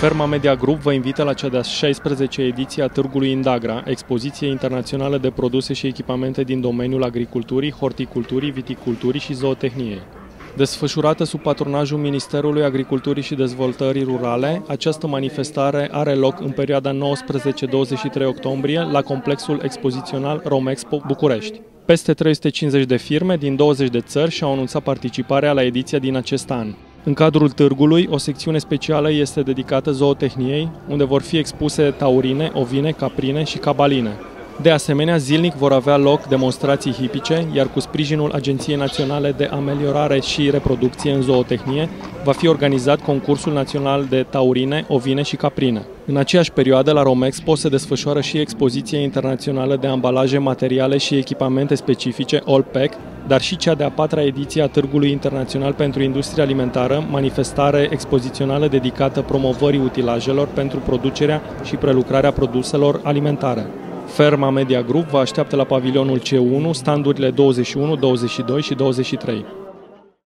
Ferma Media Group vă invită la cea de-a 16 ediție a Târgului Indagra, expoziție internațională de produse și echipamente din domeniul agriculturii, horticulturii, viticulturii și zootehniei. Desfășurată sub patronajul Ministerului Agriculturii și Dezvoltării Rurale, această manifestare are loc în perioada 19-23 octombrie la complexul expozițional Romexpo București. Peste 350 de firme din 20 de țări și-au anunțat participarea la ediția din acest an. În cadrul târgului, o secțiune specială este dedicată zootehniei, unde vor fi expuse taurine, ovine, caprine și cabaline. De asemenea, zilnic vor avea loc demonstrații hipice, iar cu sprijinul Agenției Naționale de Ameliorare și Reproducție în Zootehnie va fi organizat concursul național de taurine, ovine și caprine. În aceeași perioadă, la Romexpo se desfășoară și expoziția internațională de ambalaje, materiale și echipamente specifice Allpack, dar și cea de-a patra ediție a Târgului Internațional pentru Industria Alimentară, manifestare expozițională dedicată promovării utilajelor pentru producerea și prelucrarea produselor alimentare. Ferma Media Group vă așteaptă la pavilionul C1, standurile 21, 22 și 23.